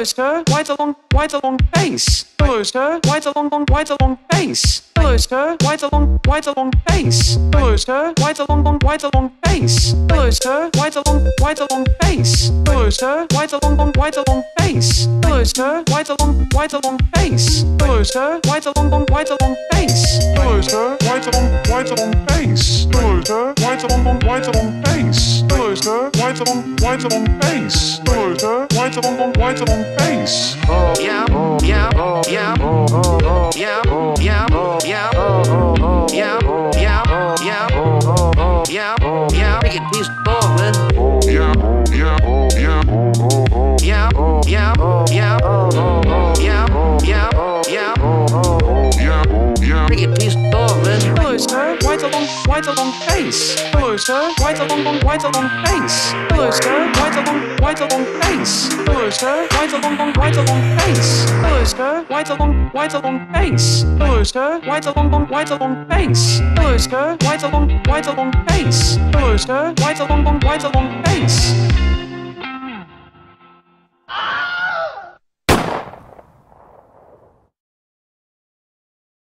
Hello, sir. Why the long, why the long face? Hello, sir. Why the long, long, why the long face? Hello, sir. Why the long, why the long face? Hello, sir. Why the long, long, why the long face? Hello, sir. Why the long, why the long face? Hello, sir. Why the long, long, why the long face? Hello, sir. Why the long, why the long face? Hello, sir. Why the long, long, why the long face? Long face? Hello, sir. Why the long, why the long face? Hello, sir. Why the long, long, why the long face? Oh yeah, oh yeah, oh yeah, oh oh oh yeah, oh yeah, oh yeah, oh oh oh yeah, oh yeah, oh yeah, oh oh oh yeah, oh yeah. Make it peace man. Oh yeah, oh yeah, oh yeah, oh oh oh Yeah, oh yeah, oh yeah, oh oh long, why the face? Hello, sir. Long, long, the long face? Hello, sir. Long, why the long face? Hello, sir. Long, long, the long face? Hello, sir. Long, why the long face? Hello, sir. Long, long, the long face? Hello, sir. Why the long, why face? Hello, sir. Long, long, the long face?